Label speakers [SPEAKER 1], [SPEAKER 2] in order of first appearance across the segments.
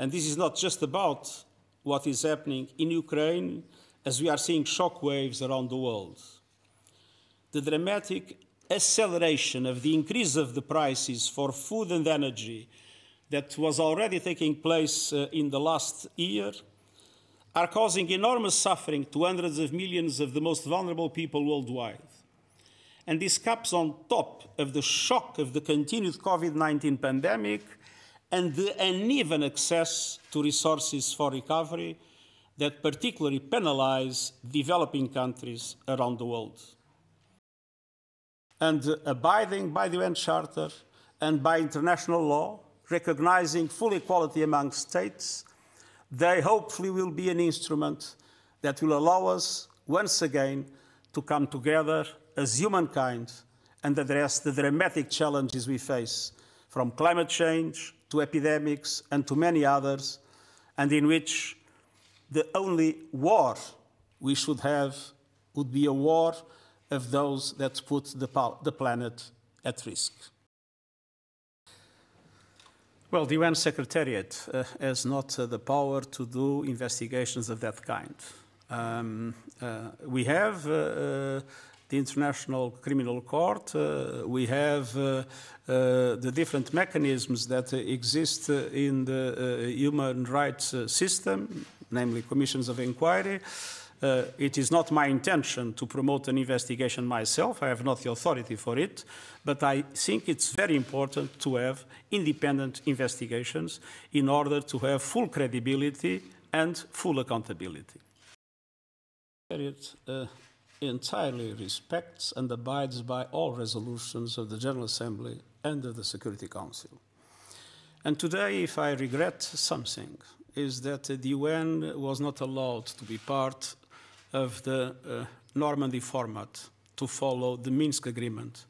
[SPEAKER 1] And this is not just about what is happening in Ukraine, as we are seeing shock waves around the world. The dramatic acceleration of the increase of the prices for food and energy that was already taking place uh, in the last year are causing enormous suffering to hundreds of millions of the most vulnerable people worldwide. And this caps on top of the shock of the continued COVID 19 pandemic and the uneven access to resources for recovery that particularly penalize developing countries around the world. And abiding by the UN Charter and by international law, recognizing full equality among states, they hopefully will be an instrument that will allow us once again to come together as humankind and address the dramatic challenges we face, from climate change to epidemics and to many others, and in which the only war we should have would be a war of those that put the, the planet at risk. Well, the UN Secretariat uh, has not uh, the power to do investigations of that kind. Um, uh, we have uh, uh, the International Criminal Court, uh, we have the different mechanisms that exist in the human rights system, namely commissions of inquiry. Uh, it is not my intention to promote an investigation myself. I have not the authority for it. But I think it's very important to have independent investigations in order to have full credibility and full accountability. Uh, entirely respects and abides by all resolutions of the General Assembly and of the Security Council. And today, if I regret something, is that the UN was not allowed to be part of the uh, Normandy format to follow the Minsk agreement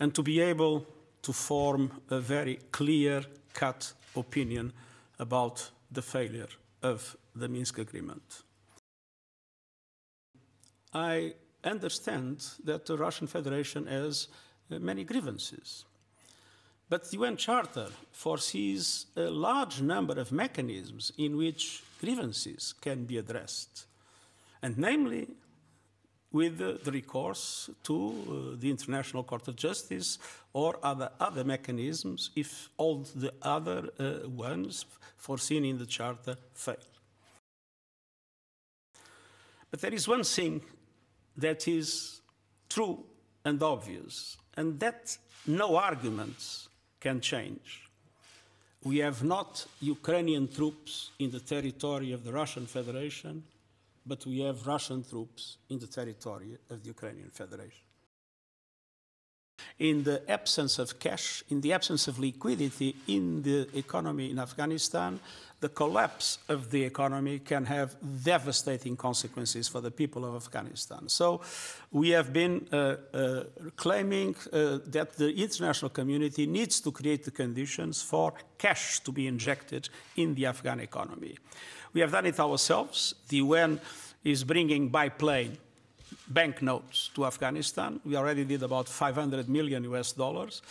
[SPEAKER 1] and to be able to form a very clear cut opinion about the failure of the Minsk agreement. I understand that the Russian Federation has uh, many grievances. But the UN Charter foresees a large number of mechanisms in which grievances can be addressed and namely with the recourse to uh, the International Court of Justice or other, other mechanisms if all the other uh, ones foreseen in the Charter fail. But there is one thing that is true and obvious, and that no arguments can change. We have not Ukrainian troops in the territory of the Russian Federation but we have Russian troops in the territory of the Ukrainian Federation. In the absence of cash, in the absence of liquidity in the economy in Afghanistan, the collapse of the economy can have devastating consequences for the people of Afghanistan. So we have been uh, uh, claiming uh, that the international community needs to create the conditions for cash to be injected in the Afghan economy. We have done it ourselves. The UN is bringing by plane banknotes to Afghanistan. We already did about 500 million US dollars.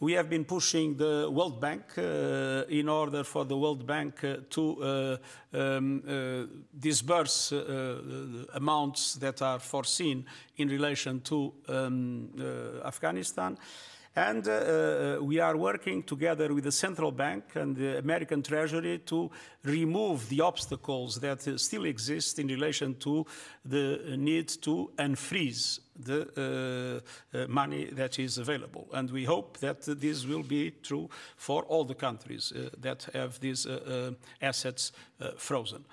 [SPEAKER 1] We have been pushing the World Bank uh, in order for the World Bank uh, to uh, um, uh, disburse uh, amounts that are foreseen in relation to um, uh, Afghanistan. And uh, uh, we are working together with the central bank and the American Treasury to remove the obstacles that uh, still exist in relation to the need to unfreeze the uh, money that is available. And we hope that this will be true for all the countries uh, that have these assets frozen.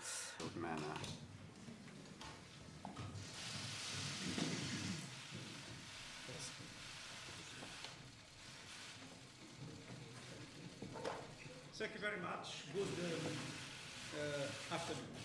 [SPEAKER 1] Thank you very much. Good uh, uh, afternoon.